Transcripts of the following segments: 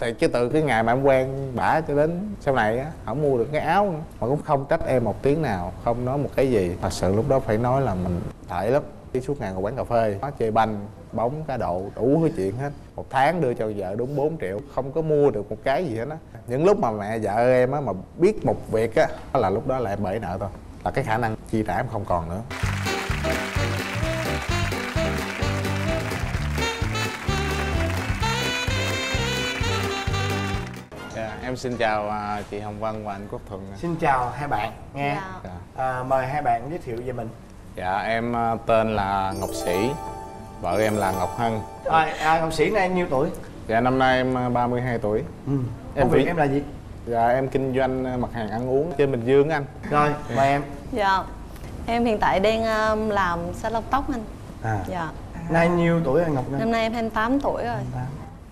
tại chứ từ cái ngày mà em quen bả cho đến sau này á, không mua được cái áo nữa. Mà cũng không trách em một tiếng nào, không nói một cái gì. Thật sự lúc đó phải nói là mình tệ lắm. Đi suốt ngày ngồi quán cà phê nó chơi banh, bóng, cá độ, đủ thứ chuyện hết. Một tháng đưa cho vợ đúng 4 triệu, không có mua được một cái gì hết á. Những lúc mà mẹ vợ em á, mà biết một việc á, là lúc đó là em bể nợ thôi. Là cái khả năng chi trả em không còn nữa. Em xin chào à, chị Hồng Vân và anh Quốc Thuận. Xin chào hai bạn nghe Dạ. à, Mời hai bạn giới thiệu về mình Dạ, em à, tên là Ngọc Sĩ, vợ em là Ngọc Hân. à, à, Ngọc Sĩ này em nhiêu tuổi? Dạ, năm nay em à, 32 tuổi. Ừ. Em Công việc em là gì? Dạ, em kinh doanh à, mặt hàng ăn uống trên Bình Dương á anh. Rồi, mời em Dạ Em hiện tại đang um, làm salon tóc anh à. Dạ Nay nhiêu tuổi rồi Ngọc Ngân? Năm nay em 28 tuổi rồi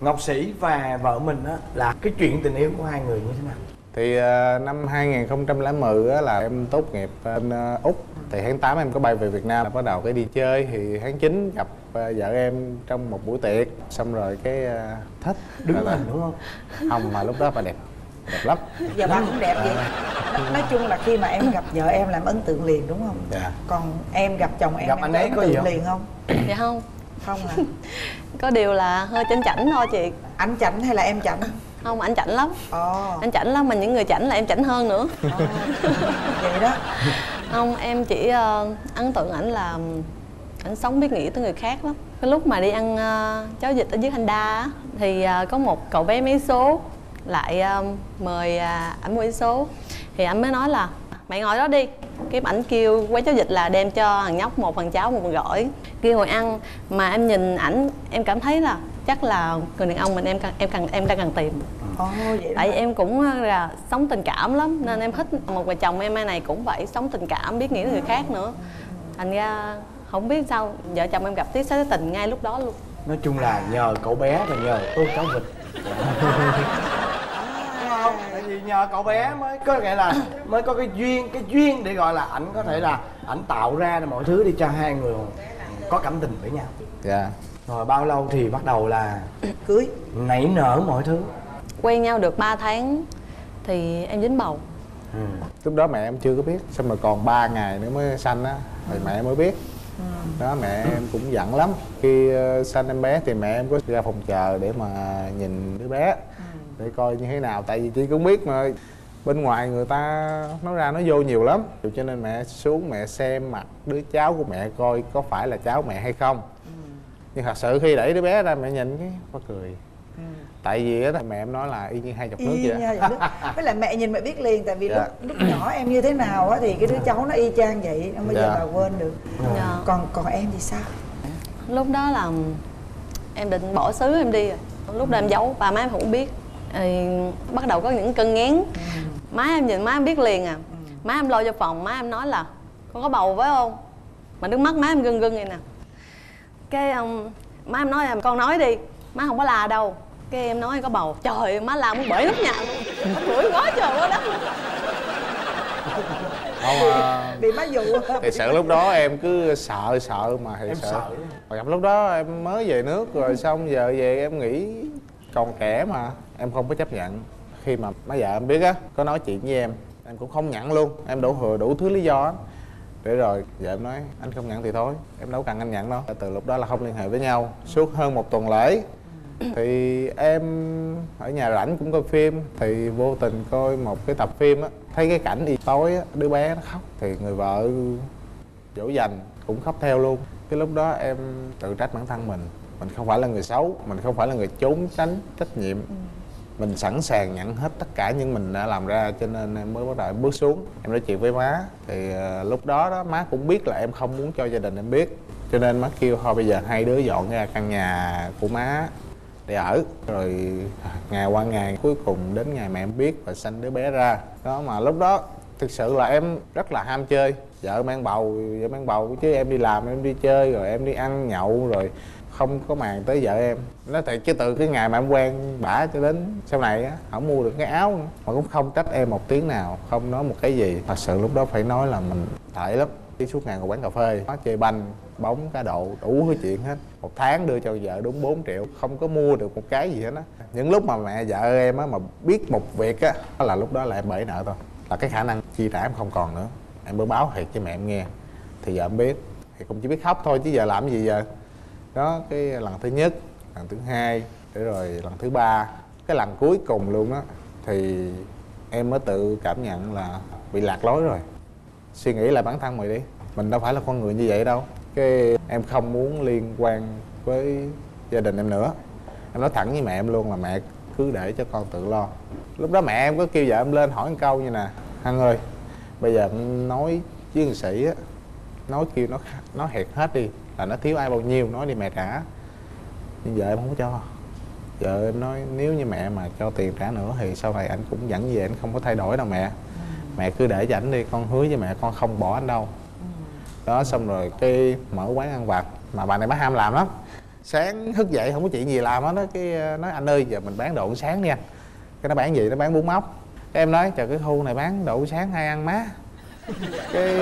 Ngọc Sĩ và vợ mình á là cái chuyện tình yêu của hai người như thế nào? Thì à, năm 2010 á, là em tốt nghiệp bên à, Úc. Thì tháng 8 em có bay về Việt Nam là bắt đầu cái đi chơi thì tháng 9 gặp à, vợ em trong một buổi tiệc xong rồi cái à, thích Đứng Là- hình đúng không? không mà lúc đó bà đẹp đẹp lắm giờ bà cũng đẹp vậy nói, nói chung là khi mà em gặp vợ em làm ấn tượng liền đúng không Dạ. còn em gặp chồng em Gặp em anh ấy ấn có gì tượng không? liền không Dạ không không à Có điều là hơi chảnh chảnh thôi chị. Anh chảnh hay là em chảnh? Không ảnh chảnh lắm. Ồ. Anh chảnh lắm mà những người chảnh là em chảnh hơn nữa. Ồ, vậy đó. Không em chỉ ờ, ấn tượng ảnh là ảnh sống biết nghĩ tới người khác lắm. Cái lúc mà đi ăn ờ, cháo vịt ở dưới Thanh Đa á, Thì ờ, có một cậu bé mấy số lại ờ, mời à, ảnh mua vé số. Thì ảnh mới nói là mày ngồi đó đi. Cái ảnh kêu quán cháo vịt là đem cho thằng nhóc một phần cháo một phần gỏi. Kêu ngồi ăn mà em nhìn ảnh em cảm thấy là chắc là người đàn ông mình em cần em cần em đang cần tìm. Ồ vậy đó tại em cũng là sống tình cảm lắm nên em thích một vợ chồng em này cũng vậy sống tình cảm biết nghĩ người khác nữa. Thành ra không biết sao vợ chồng em gặp tí xế tình ngay lúc đó luôn. Nói chung là nhờ cậu bé và nhờ tô cháo vịt vì nhờ cậu bé mới có nghĩa là mới có cái duyên cái duyên để gọi là ảnh có thể là ảnh tạo ra mọi thứ để cho hai người có cảm tình với nhau. Dạ. Rồi bao lâu thì bắt đầu là cưới. nảy nở mọi thứ? Quen nhau được 3 tháng thì em dính bầu. Ừ. lúc đó mẹ em chưa có biết xong rồi còn 3 ngày nữa mới sanh á thì mẹ em mới biết. Đó mẹ em cũng giận lắm. Khi ờ, sanh em bé thì mẹ em có ra phòng chờ để mà nhìn đứa bé để coi như thế nào tại vì chị cũng biết mà. Bên ngoài người ta nói ra nói vô nhiều lắm. Cho nên mẹ xuống mẹ xem mặt đứa cháu của mẹ coi có phải là cháu mẹ hay không. Nhưng thật sự khi đẩy đứa bé ra mẹ nhìn cái có cười. Tại vì á mẹ em nói là y như hai giọt nước y vậy với lại mẹ nhìn mẹ biết liền tại vì Dạ. lúc lúc nhỏ em như thế nào á thì cái đứa cháu nó y chang vậy không bao giờ Dạ. bà quên được. Dạ. còn còn em thì sao? Lúc đó là em định bỏ xứ em đi rồi lúc đó em giấu ba má em không biết thì bắt đầu có những cơn ngán. Má em nhìn má em biết liền à. Má em lôi vô phòng má em nói là con có bầu phải không? Mà nước mắt má em rưng rưng vậy nè. Cái um, má em nói là con nói đi má không có la đâu. Cái em nói có bầu. Trời ơi, má la muốn bể nóc nhà. Luôn quá trời quá luôn không à, bị má dụ. thì sự lúc đó em cứ sợ sợ mà thì Em sợ, sợ. Mà gặp lúc đó em mới về nước rồi xong giờ về em nghĩ còn trẻ mà em không có chấp nhận. Khi mà má vợ em biết á, có nói chuyện với em em cũng không nhận luôn. Em đủ thừa đủ thứ lý do á. Để rồi vợ em nói, anh không nhận thì thôi, em đâu cần anh nhận đâu. Từ lúc đó là không liên hệ với nhau. Suốt hơn một tuần lễ, thì em ở nhà rảnh cũng coi phim, thì vô tình coi một cái tập phim á. Thấy cái cảnh đi tối á, đứa bé nó khóc, thì người vợ dỗ dành cũng khóc theo luôn. Cái lúc đó em tự trách bản thân mình mình không phải là người xấu mình không phải là người trốn tránh trách nhiệm. Mình sẵn sàng nhận hết tất cả những mình đã làm ra cho nên em mới bắt đầu em bước xuống. Em nói chuyện với má thì ờ, lúc đó đó má cũng biết là em không muốn cho gia đình em biết. Cho nên má kêu thôi bây giờ hai đứa dọn ra căn nhà của má để ở. Rồi ngày qua ngày cuối cùng đến ngày mẹ em biết và sanh đứa bé ra. Đó mà lúc đó thực sự là em rất là ham chơi vợ mang bầu, vợ mang bầu, chứ em đi làm, em đi chơi, rồi em đi ăn nhậu, rồi không có màng tới vợ em. Nói thiệt chứ từ cái ngày mà em quen bả cho đến sau này á, không mua được cái áo nữa. Mà cũng không trách em một tiếng nào, không nói một cái gì. Thật sự lúc đó phải nói là mình tệ lắm. Đi suốt ngày ngồi quán cà phê nó chơi banh, bóng, cá độ, đủ thứ chuyện hết. Một tháng đưa cho vợ đúng 4 triệu, không có mua được một cái gì hết á. Những lúc mà mẹ vợ em á, mà biết một việc á, đó là lúc đó là em bể nợ thôi. Là cái khả năng chi trả em không còn nữa em mới báo thiệt cho mẹ em nghe. Thì giờ em biết. Thì cũng chỉ biết khóc thôi, chứ giờ làm gì giờ? Đó, cái lần thứ nhất, lần thứ hai, để rồi lần thứ ba, cái lần cuối cùng luôn á, thì em mới tự cảm nhận là bị lạc lối rồi. Suy nghĩ lại bản thân mày đi, mình đâu phải là con người như vậy đâu. Cái em không muốn liên quan với gia đình em nữa. Em nói thẳng với mẹ em luôn là mẹ cứ để cho con tự lo. Lúc đó mẹ em có kêu vợ em lên hỏi một câu như nè, hằng ơi bây giờ nói với người sĩ á, nói kêu nó nó hẹt hết đi, là nó thiếu ai bao nhiêu, nói đi mẹ trả. Nhưng vợ em không có cho. Vợ em nói, nếu như mẹ mà cho tiền trả nữa thì sau này anh cũng dẫn về, anh không có thay đổi đâu mẹ. Mẹ cứ để cho ảnh đi, con hứa với mẹ con không bỏ anh đâu. Đó, xong rồi cái mở quán ăn vặt, mà bà này bà ham làm lắm. Sáng thức dậy không có chuyện gì làm hết nó cái ờ, nói, anh ơi, giờ mình bán đồ ăn sáng đi anh cái nó bán gì? Nó bán bún móc cái em nói trời cái khu này bán đậu sáng hay ăn má. Cái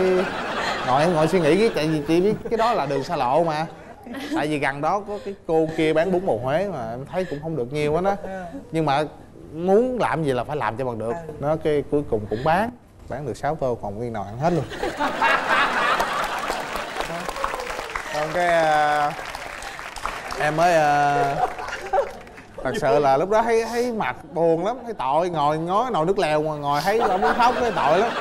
ngồi em ngồi suy nghĩ cái tại vì chị biết cái đó là đường xa lộ mà. Tại vì gần đó có cái cô kia bán bún bò huế mà em thấy cũng không được nhiều á đó. Nhưng mà muốn làm gì là phải làm cho bằng được. Nó cái cuối cùng cũng bán bán được 6 tô còn nguyên nào ăn hết luôn. Còn cái uh, em mới uh, thật sự là lúc đó thấy thấy mặt buồn lắm thấy tội ngồi ngó nồi nước lèo mà ngồi thấy là muốn khóc cái tội lắm.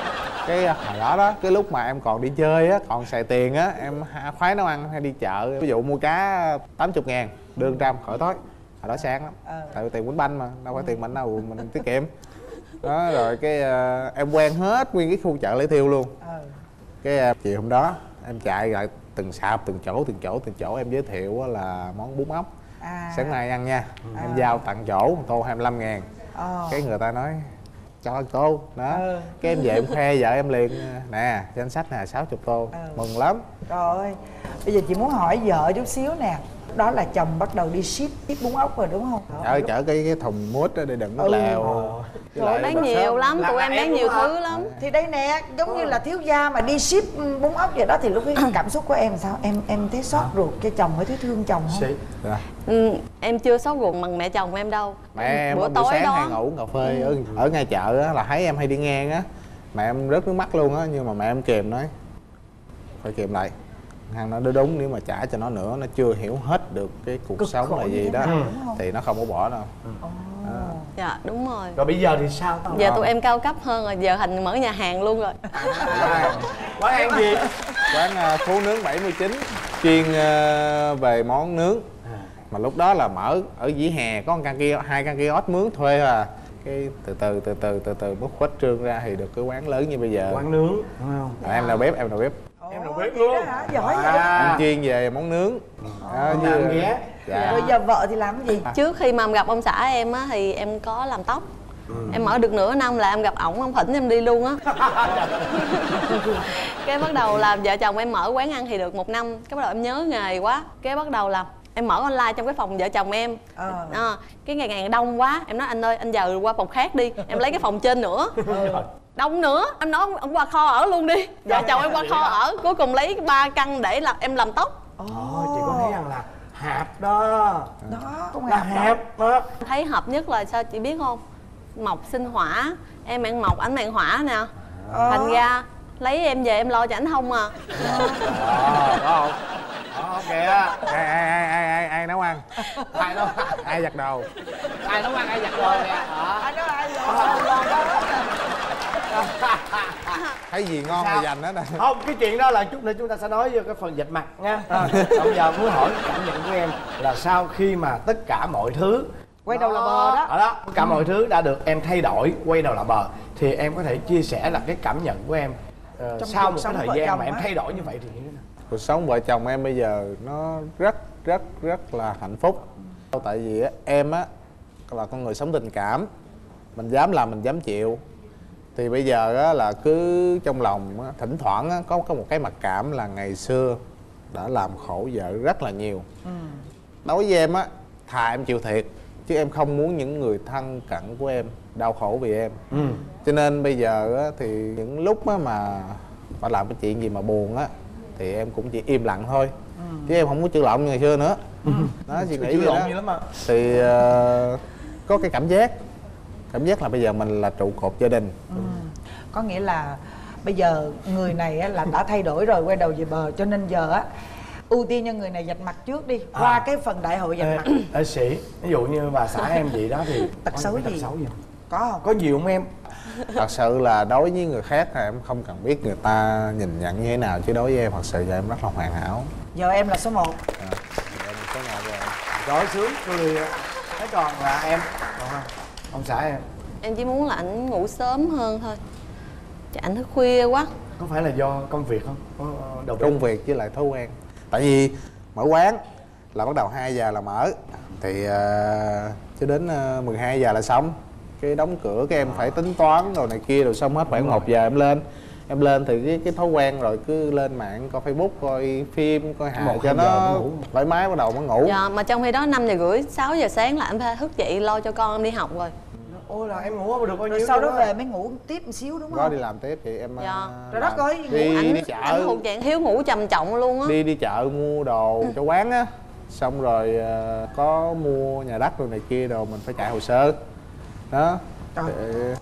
Cái à, hồi đó đó cái lúc mà em còn đi chơi á còn xài tiền á em khoái nấu ăn hay đi chợ ví dụ mua cá 80 ngàn đưa trăm khỏi tối hồi đó sáng lắm tại vì tiền quýnh banh mà đâu phải tiền mình đâu mình tiết kiệm. Đó rồi cái à, em quen hết nguyên cái khu chợ lễ thiêu luôn. Cái à, chiều hôm đó em chạy lại từng sạp từng chỗ từng chỗ từng chỗ em giới thiệu là món bún ốc À. sáng nay ăn nha. Em giao tặng chỗ tô 25 ngàn. Ờ. cái người ta nói cho anh tô. Đó. Ừ. cái em về em khoe vợ em liền. Nè danh sách nè 60 tô. Ừ. mừng lắm. Trời ơi Bây giờ chị muốn hỏi vợ chút xíu nè Đó là chồng bắt đầu đi ship tiếp bún ốc rồi đúng không? trời ơi chở cái cái thùng mút đó để đựng Ừ. lèo Trời bán nhiều lắm Là- tụi là em bán nhiều thứ lắm. Thì đây nè, giống như là thiếu gia mà đi ship bún ốc vậy đó Thì lúc ấy cảm xúc của em sao? Em em thấy xót ruột cho chồng hay thấy thương chồng không? Dạ. ừ, em chưa sốt ruột bằng mẹ chồng em đâu. Mẹ em bữa tối sáng đó. hay ngủ cà phê ở, ở ngay chợ á là thấy em hay đi ngang á. Mẹ em rớt nước mắt luôn á nhưng mà mẹ em kìm nói phải kìm lại hằng nói đúng đúng nếu mà trả cho nó nữa nó chưa hiểu hết được cái cuộc Cực sống là gì đó không? thì nó không có bỏ đâu. Dạ đúng rồi. Rồi bây giờ thì sao? Giờ tụi em cao cấp hơn rồi giờ thành mở nhà hàng luôn rồi. Quán ăn gì? Quán à, phú nướng 79 chuyên à, về món nướng. Mà lúc đó là mở ở dĩ hè có một căn kia hai căn kiosk mướn thuê à. Cái từ từ từ từ từ từ mới khuếch trương ra thì được cái quán lớn như bây giờ. Quán nướng đúng không? À, em đầu bếp em đầu bếp em bếp vậy luôn. đó hả? Giỏi vậy À. em chuyên về món nướng. Đó, Làm với- ghé. dạ. Rồi giờ vợ thì làm cái gì? trước khi mà em gặp ông xã em á thì em có làm tóc. Em ở được nửa năm là em gặp ổng ông thỉnh em đi luôn á. Cái bắt đầu làm vợ chồng em mở quán ăn thì được một năm. Cái bắt đầu em nhớ nghề quá. Cái bắt đầu làm em mở online trong cái phòng vợ chồng em. Ờ. Ờ, cái ngày ngày đông quá. Em nói anh ơi anh giờ qua phòng khác đi. Em lấy cái phòng trên nữa đông nữa. Em nói ông, ông qua kho ở luôn đi. Vợ chồng em qua kho ở. Cuối cùng lấy ba căn để làm em làm tóc. Ồ, chị có thấy rằng là hạp đó. Đó, không là hạp đó. Thấy hợp nhất là sao chị biết không? Mộc sinh hỏa. Em mạng mộc ảnh mạng hỏa nè. Thành ra lấy em về em lo cho ảnh không à. Ờ, không có kìa ai ai ai ai ai ai nấu ăn. Ai đâu ai giặt đầu ai nấu ăn ai giặt đồ nè Anh nói ai rồi? thấy gì ngon Sao? thì dành đó nè. Không cái chuyện đó là chút nữa chúng ta sẽ nói vô cái phần dịch mặt nha. Bây giờ muốn hỏi cảm nhận của em là sau khi mà tất cả mọi thứ Quay đầu là bờ đó. ở đó. Tất cả mọi thứ đã được em thay đổi quay đầu là bờ. Thì em có thể chia sẻ là cái cảm nhận của em ờ, Trong sau một cái thời gian mà em thay đổi như vậy thì như thế nào? Cuộc sống vợ chồng em bây giờ nó rất rất rất là hạnh phúc. Tại vì em á là con người sống tình cảm. Mình dám làm mình dám chịu thì bây giờ á, là cứ trong lòng á, thỉnh thoảng á, có có một cái mặc cảm là ngày xưa đã làm khổ vợ rất là nhiều. Đối với em á thà em chịu thiệt chứ em không muốn những người thân cận của em đau khổ vì em. Cho nên bây giờ á, thì những lúc á mà phải làm cái chuyện gì mà buồn á thì em cũng chỉ im lặng thôi. Chứ em không có chữ lộn như ngày xưa nữa. Đó chị nghĩ chữ vậy lộn đó. như lắm mà thì ờ, có cái cảm giác cảm giác là bây giờ mình là trụ cột gia đình. Có nghĩa là bây giờ người này á, là đã thay đổi rồi quay đầu về bờ cho nên giờ á ưu tiên cho người này dạch mặt trước đi qua À. cái phần đại hội dạch Ê, mặt. ê sĩ ví dụ như bà xã em vậy đó thì Tật xấu gì? tật xấu gì có không? Có nhiều không em? Thật sự là đối với người khác thì em không cần biết người ta nhìn nhận như thế nào chứ đối với em thật sự là em rất là hoàn hảo. Giờ em là số 1 à, em có ngồi rồi. Rồi sướng cười. Thế còn là em ông xã em. Em chỉ muốn là ảnh ngủ sớm hơn thôi. Chứ ảnh thức khuya quá. Có phải là do công việc không? Có đầu công việc với lại thói quen. Tại vì mở quán là bắt đầu 2 giờ là mở. Thì ờ, cho đến ờ, 12 giờ là xong. Cái đóng cửa cái em phải tính toán rồi này kia rồi xong hết khoảng 1 giờ em lên em lên thì cái cái thói quen rồi cứ lên mạng coi facebook coi phim coi hài cho nó thoải mái bắt đầu mới ngủ. Dạ mà trong khi đó 5 giờ rưỡi 6 giờ sáng là anh phải thức dậy lo cho con đi học rồi. Ôi là em ngủ được bao nhiêu rồi sau đó về mới ngủ tiếp một xíu đúng có không? đi làm tiếp thì em Dạ. đất ơi, ngủ đi ảnh đi ảnh chợ. Thuộc dạng thiếu ngủ trầm trọng luôn á. Đi đi chợ mua đồ cho quán á. Xong rồi ờ, có mua nhà đất rồi này kia rồi mình phải chạy hồ sơ. Đó Trời.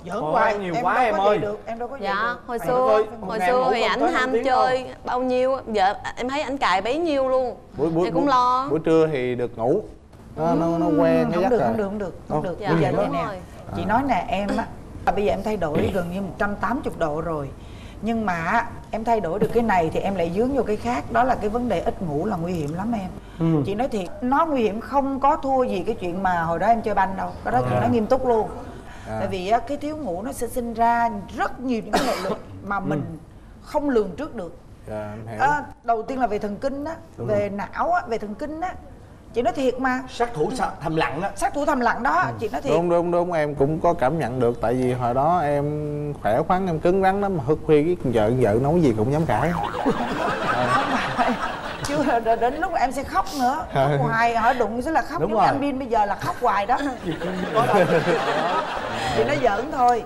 Giỡn hoài em nhiều em quá em có ơi. được em đâu có dạ được. hồi xưa hồi xưa thì ảnh ham chơi bao nhiêu giờ em thấy ảnh cài bấy nhiêu luôn. Buổi buổi thì cũng lo. buổi trưa thì được ngủ. Nó nó, nó quen cái không giấc rồi. không được không được không được. Dạ, bây giờ nè chị nói nè em á à, bây giờ em thay đổi gần như 180 độ rồi. Nhưng mà em thay đổi được cái này thì em lại dướng vô cái khác đó là cái vấn đề ít ngủ là nguy hiểm lắm em. Ừ. chị nói thiệt nó nguy hiểm không có thua gì cái chuyện mà hồi đó em chơi banh đâu. Cái đó chị nói nghiêm túc luôn À. tại vì cái thiếu ngủ nó sẽ sinh ra rất nhiều những cái hệ lụy mà mình không lường trước được. Dạ, em hiểu. À, đầu tiên là về thần kinh á về não á về thần kinh á. Chị nói thiệt mà. Sát thủ thầm lặng á. Sát thủ thầm lặng đó chị nói thiệt. Đúng đúng đúng. Em cũng có cảm nhận được tại vì hồi đó em khỏe khoắn em cứng rắn lắm mà thức khuya cái vợ vợ nói gì cũng dám cãi. Chứ đ- đến lúc em sẽ khóc nữa. Khóc hoài hỏi đụng sẽ là khóc Đúng giống rồi. anh Bin bây giờ là khóc hoài đó thì nó giỡn thôi.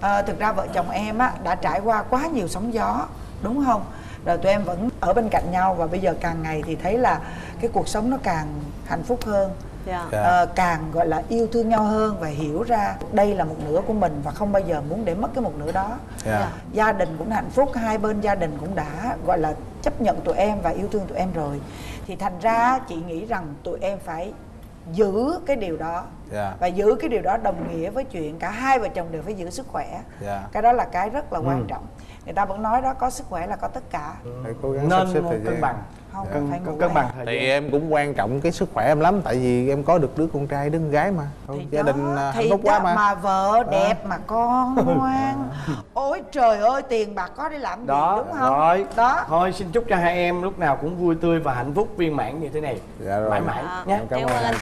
À, thực ra vợ chồng em á đã trải qua quá nhiều sóng gió đúng không? Rồi tụi em vẫn ở bên cạnh nhau và bây giờ càng ngày thì thấy là cái cuộc sống nó càng hạnh phúc hơn. Dạ. Dạ. Ờ, càng gọi là yêu thương nhau hơn và hiểu ra đây là một nửa của mình và không bao giờ muốn để mất cái một nửa đó. Dạ. gia đình cũng hạnh phúc hai bên gia đình cũng đã gọi là chấp nhận tụi em và yêu thương tụi em rồi. Thì thành ra chị nghĩ rằng tụi em phải giữ cái điều đó. Dạ. và giữ cái điều đó đồng nghĩa với chuyện cả hai vợ chồng đều phải giữ sức khỏe. Dạ. cái đó là cái rất là quan trọng. Người ta vẫn nói đó có sức khỏe là có tất cả. Phải cố gắng sắp nên xếp một thời cân gian. bằng. Không cân, phải cân bằng thời thì gian. em cũng quan trọng cái sức khỏe em lắm tại vì em có được đứa con trai đứa con gái mà. Thôi, gia đó, đình à, hạnh thì phúc quá mà, mà vợ đẹp mà con ngoan. Ôi trời ơi tiền bạc có để làm gì đó đúng không? rồi. Đó. Thôi xin chúc cho hai em lúc nào cũng vui tươi và hạnh phúc viên mãn như thế này. Dạ rồi. mãi mãi Dạ, nhé. cảm ơn ơn anh